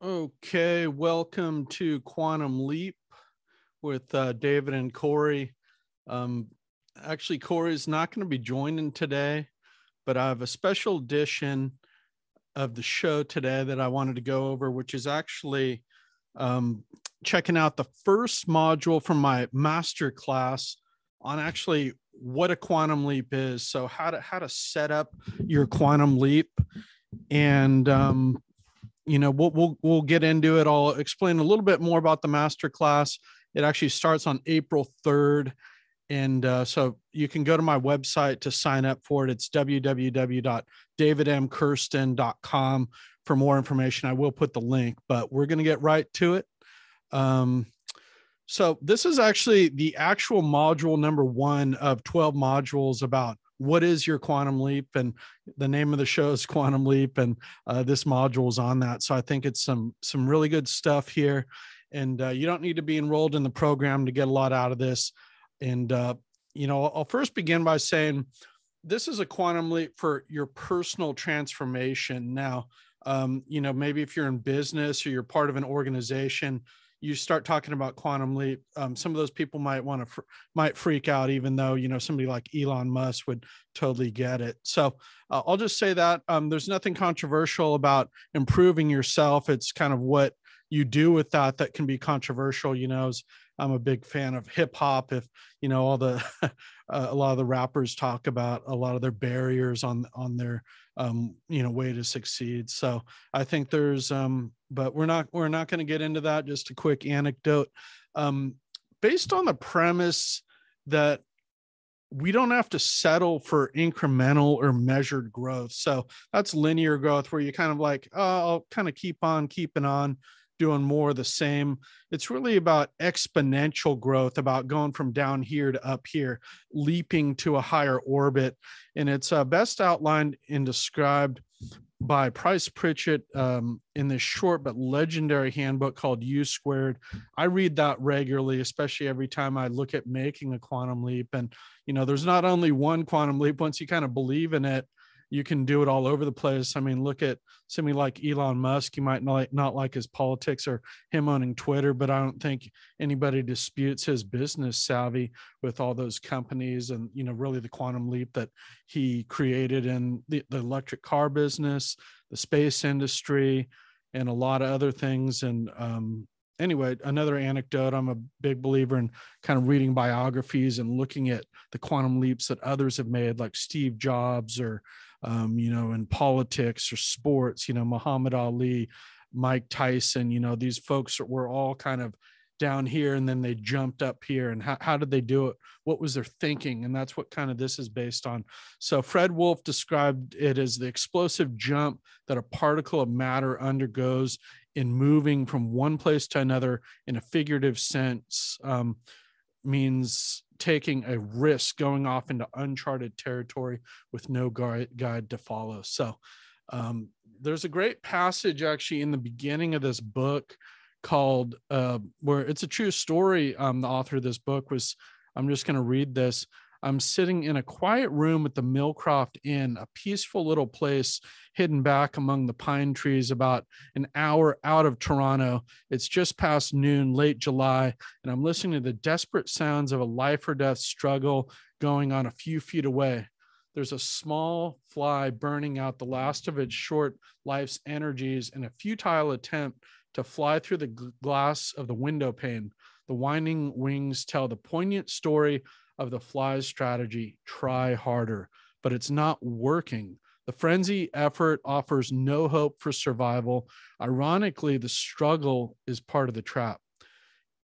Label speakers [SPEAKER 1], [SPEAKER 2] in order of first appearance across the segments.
[SPEAKER 1] Okay, welcome to Quantum Leap with uh, David and Cory. Um, actually, is not going to be joining today, but I have a special edition of the show today that I wanted to go over, which is actually um, checking out the first module from my master class on actually what a quantum leap is. So how to how to set up your quantum leap and um, you know we'll, we'll we'll get into it. I'll explain a little bit more about the master class. It actually starts on april 3rd and uh, so you can go to my website to sign up for it. It's www.davidmkersten.com for more information. I will put the link but we're going to get right to it. Um, so this is actually the actual module number one of 12 modules about what is your quantum leap? And the name of the show is quantum leap and uh, this module is on that. So i think it's some some really good stuff here. And uh, you don't need to be enrolled in the program to get a lot out of this. And uh, you know i'll first begin by saying this is a quantum leap for your personal transformation. Now um, you know maybe if you're in business or you're part of an organization you start talking about quantum leap um, some of those people might want to fr- might freak out even though you know somebody like elon musk would totally get it. So uh, i'll just say that um, there's nothing controversial about improving yourself. It's kind of what you do with that that can be controversial you know i'm a big fan of hip hop if you know all the a lot of the rappers talk about a lot of their barriers on on their um, you know way to succeed. So i think there's um, but we're not we're not going to get into that just a quick anecdote. Um, based on the premise that we don't have to settle for incremental or measured growth. So that's linear growth where you kind of like oh, i'll kind of keep on keeping on doing more of the same. It's really about exponential growth, about going from down here to up here, leaping to a higher orbit. And it's uh, best outlined and described by Price Pritchett um, in this short but legendary handbook called You Squared. I read that regularly, especially every time I look at making a quantum leap. And, you know, there's not only one quantum leap, once you kind of believe in it, you can do it all over the place. I mean, look at somebody like Elon Musk. You might not, not like his politics or him owning Twitter, but I don't think anybody disputes his business savvy with all those companies and, you know, really the quantum leap that he created in the, the electric car business, the space industry, and a lot of other things. And, um, anyway, another anecdote. I'm a big believer in kind of reading biographies and looking at the quantum leaps that others have made, like Steve Jobs or um, you know, in politics or sports, you know, Muhammad Ali, Mike Tyson, you know, these folks were all kind of down here and then they jumped up here. And how, how did they do it? What was their thinking? And that's what kind of this is based on. So fred wolf described it as the explosive jump that a particle of matter undergoes in moving from one place to another in a figurative sense um, means taking a risk going off into uncharted territory with no guide, to follow. So um, there's a great passage actually in the beginning of this book called uh, where it's a true story. Um, the author of this book was, I'm just going to read this. I'm sitting in a quiet room at the Millcroft Inn, a peaceful little place hidden back among the pine trees about an hour out of Toronto. It's just past noon, late July, and I'm listening to the desperate sounds of a life or death struggle going on a few feet away. There's a small fly burning out the last of its short life's energies in a futile attempt to fly through the glass of the window pane. The winding wings tell the poignant story of the fly's strategy try harder, but it's not working. The frenzy effort offers no hope for survival. Ironically, the struggle is part of the trap.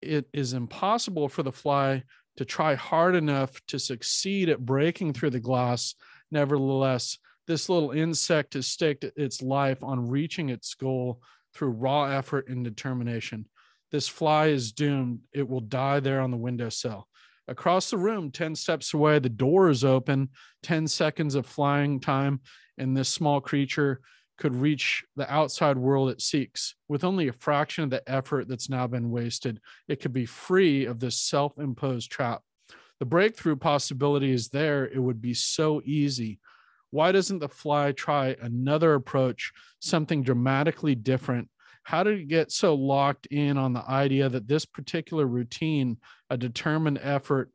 [SPEAKER 1] It is impossible for the fly to try hard enough to succeed at breaking through the glass. Nevertheless, this little insect has staked its life on reaching its goal through raw effort and determination. This fly is doomed. It will die there on the windowsill. Across the room, 10 steps away, the door is open, 10 seconds of flying time, and this small creature could reach the outside world it seeks. With only a fraction of the effort that's now been wasted, it could be free of this self imposed trap. The breakthrough possibility is there. It would be so easy. Why doesn't the fly try another approach, something dramatically different? how did it get so locked in on the idea that this particular routine, a determined effort,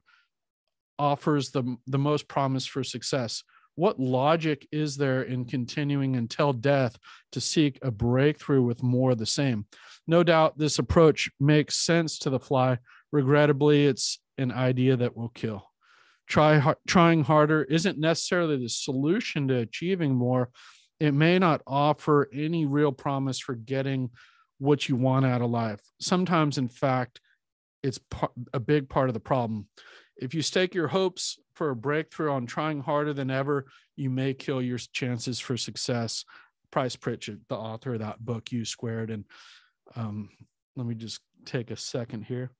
[SPEAKER 1] offers the, the most promise for success? What logic is there in continuing until death to seek a breakthrough with more of the same? No doubt this approach makes sense to the fly. Regrettably, it's an idea that will kill. Try trying harder isn't necessarily the solution to achieving more, it may not offer any real promise for getting what you want out of life. Sometimes, in fact, it's a big part of the problem. If you stake your hopes for a breakthrough on trying harder than ever, you may kill your chances for success. Price Pritchett, the author of that book, You Squared. And um, let me just take a second here.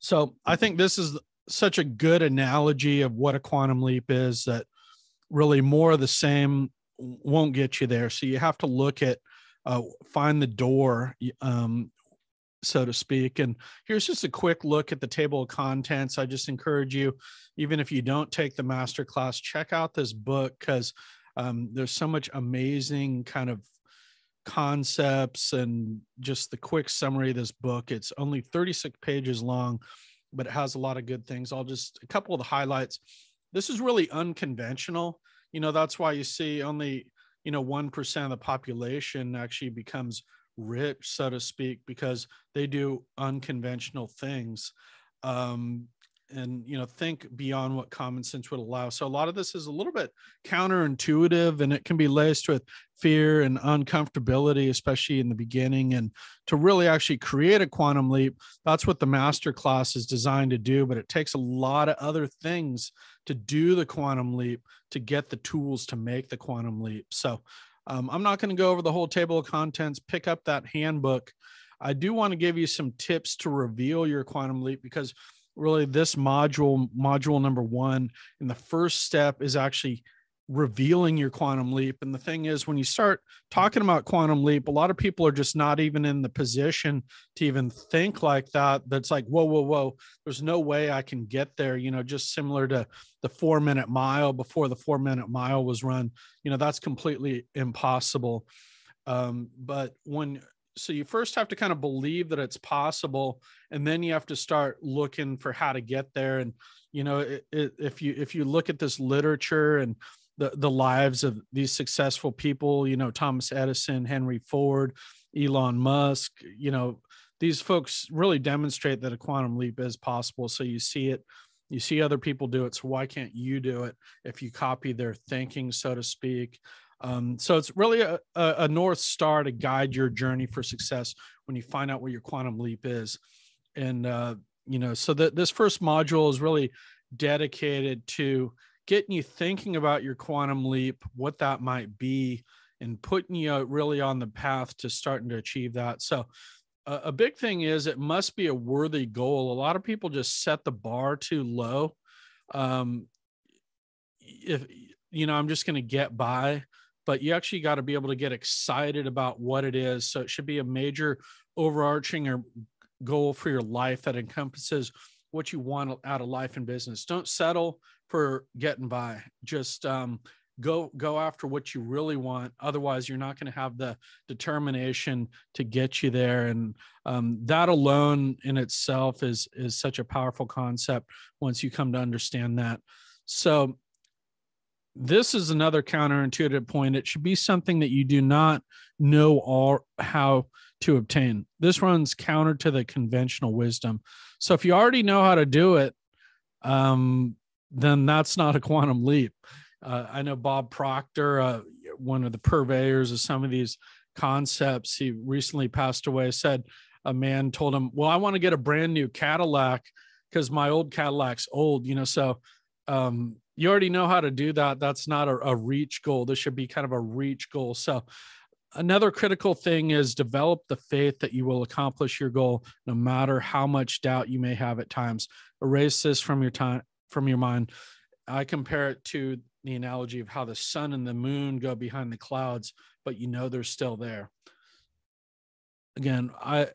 [SPEAKER 1] So I think this is such a good analogy of what a quantum leap is that really more of the same won't get you there. So you have to look at uh, find the door, um, so to speak. And here's just a quick look at the table of contents. I just encourage you, even if you don't take the master class, check out this book because um, there's so much amazing kind of concepts and just the quick summary of this book. It's only 36 pages long, but it has a lot of good things. I'll just a couple of the highlights. This is really unconventional you know that's why you see only you know 1% of the population actually becomes rich so to speak because they do unconventional things. Um, and you know think beyond what common sense would allow. So a lot of this is a little bit counterintuitive and it can be laced with fear and uncomfortability especially in the beginning. And to really actually create a quantum leap that's what the master class is designed to do but it takes a lot of other things to do the quantum leap to get the tools to make the quantum leap. So um, i'm not going to go over the whole table of contents pick up that handbook. I do want to give you some tips to reveal your quantum leap because really this module module number one and the first step is actually revealing your quantum leap and the thing is when you start talking about quantum leap a lot of people are just not even in the position to even think like that that's like whoa whoa whoa there's no way i can get there you know just similar to the four minute mile before the four minute mile was run you know that's completely impossible. Um, but when so you first have to kind of believe that it's possible and then you have to start looking for how to get there and you know it, it, if you if you look at this literature and the the lives of these successful people you know thomas edison henry ford elon musk you know these folks really demonstrate that a quantum leap is possible. So you see it you see other people do it. So why can't you do it if you copy their thinking so to speak? Um, so it's really a, a, north star to guide your journey for success when you find out what your quantum leap is. And uh, you know, so that this first module is really dedicated to getting you thinking about your quantum leap, what that might be, and putting you really on the path to starting to achieve that. So a big thing is it must be a worthy goal. A lot of people just set the bar too low. Um, if you know, I'm just going to get by but you actually got to be able to get excited about what it is. So it should be a major overarching or goal for your life that encompasses what you want out of life and business. Don't settle for getting by. Just um, go go after what you really want. Otherwise, you're not going to have the determination to get you there. And um, that alone in itself is is such a powerful concept once you come to understand that. So this is another counterintuitive point. It should be something that you do not know all how to obtain. This runs counter to the conventional wisdom. So if you already know how to do it, um, then that's not a quantum leap. Uh, I know Bob Proctor, uh, one of the purveyors of some of these concepts, he recently passed away, said a man told him, Well, I want to get a brand new Cadillac because my old Cadillac's old, you know. So um, you already know how to do that. That's not a, a reach goal. This should be kind of a reach goal. So, another critical thing is develop the faith that you will accomplish your goal no matter how much doubt you may have at times erase this from your time from your mind. I compare it to the analogy of how the sun and the moon go behind the clouds but you know they're still there. Again i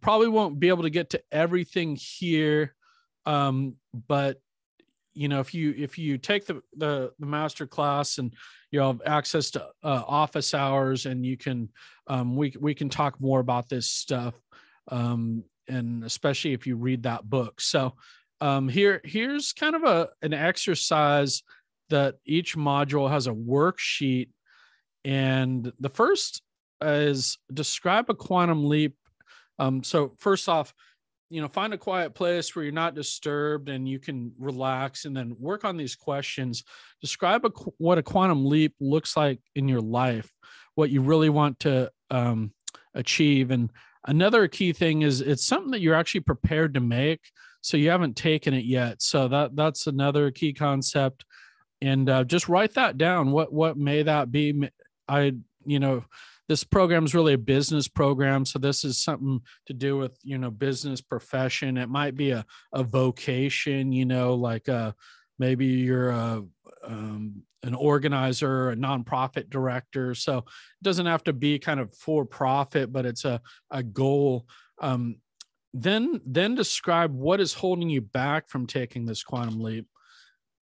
[SPEAKER 1] probably won't be able to get to everything here um, but you know if you if you take the the, the master class and you have access to uh, office hours and you can um, we we can talk more about this stuff um, and especially if you read that book. So um, here here's kind of a an exercise that each module has a worksheet. And the first is describe a quantum leap. Um, so first off you know find a quiet place where you're not disturbed and you can relax and then work on these questions. Describe a, what a quantum leap looks like in your life what you really want to um, achieve. And another key thing is it's something that you're actually prepared to make so you haven't taken it yet. So that that's another key concept. And uh, just write that down. What what may that be? I you know this program is really a business program so this is something to do with you know business profession. It might be a, a vocation you know like uh maybe you're a um, an organizer a nonprofit director. So it doesn't have to be kind of for profit but it's a, a goal. Um, then then describe what is holding you back from taking this quantum leap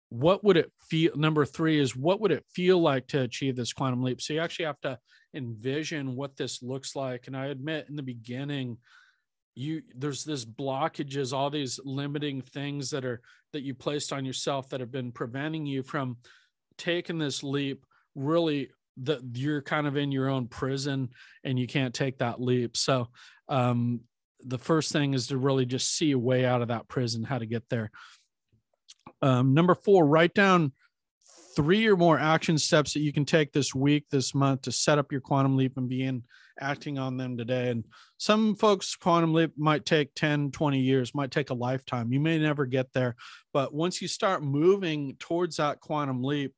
[SPEAKER 1] what would it feel number three is what would it feel like to achieve this quantum leap so you actually have to envision what this looks like. And I admit in the beginning, you there's this blockages, all these limiting things that are that you placed on yourself that have been preventing you from taking this leap. Really, that you're kind of in your own prison and you can't take that leap. So um, the first thing is to really just see a way out of that prison, how to get there. Um, number four, write down three or more action steps that you can take this week, this month to set up your quantum leap and begin acting on them today. And some folks, quantum leap might take 10, 20 years, might take a lifetime. You may never get there. But once you start moving towards that quantum leap,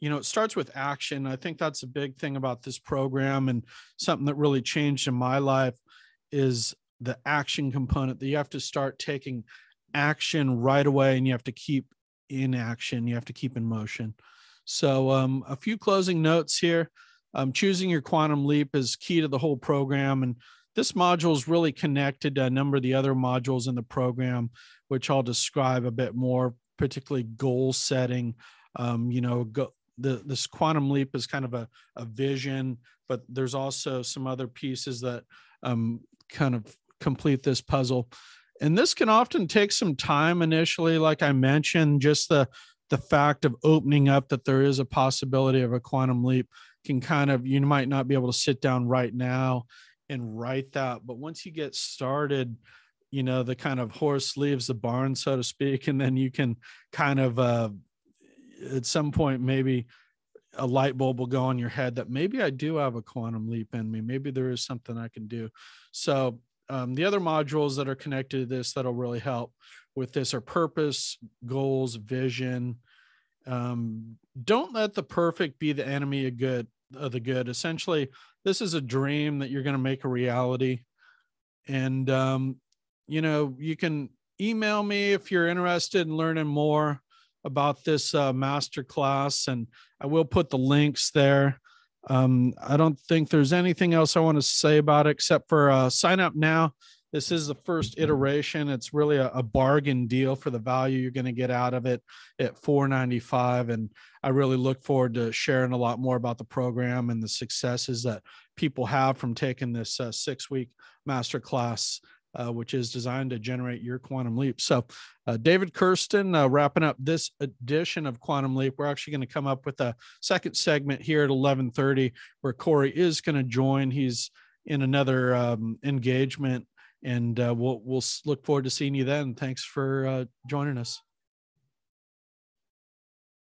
[SPEAKER 1] you know, it starts with action. I think that's a big thing about this program and something that really changed in my life is the action component that you have to start taking action right away and you have to keep in action. You have to keep in motion. So, um, a few closing notes here. Um, choosing your quantum leap is key to the whole program. And this module is really connected to a number of the other modules in the program, which I'll describe a bit more, particularly goal setting. Um, you know, go, the, this quantum leap is kind of a, a vision, but there's also some other pieces that um, kind of complete this puzzle. And this can often take some time initially, like I mentioned, just the the fact of opening up that there is a possibility of a quantum leap can kind of you might not be able to sit down right now and write that but once you get started you know the kind of horse leaves the barn so to speak and then you can kind of uh at some point maybe a light bulb will go on your head that maybe I do have a quantum leap in me. Maybe there is something I can do. So um, the other modules that are connected to this that'll really help with this are purpose, goals, vision. Um, don't let the perfect be the enemy of good of the good. Essentially, this is a dream that you're going to make a reality. And um, you know, you can email me if you're interested in learning more about this uh, master class, and I will put the links there. Um, I don't think there's anything else I want to say about it except for uh, sign up now this is the first iteration. It's really a, a bargain deal for the value you're going to get out of it at 495. And I really look forward to sharing a lot more about the program and the successes that people have from taking this uh, six week master class. Uh, which is designed to generate your quantum leap. So, uh, David Kersten, uh, wrapping up this edition of Quantum Leap, we're actually going to come up with a second segment here at 11:30, where Cory is going to join. He's in another um, engagement and uh, we'll we'll look forward to seeing you then. Thanks for uh, joining us.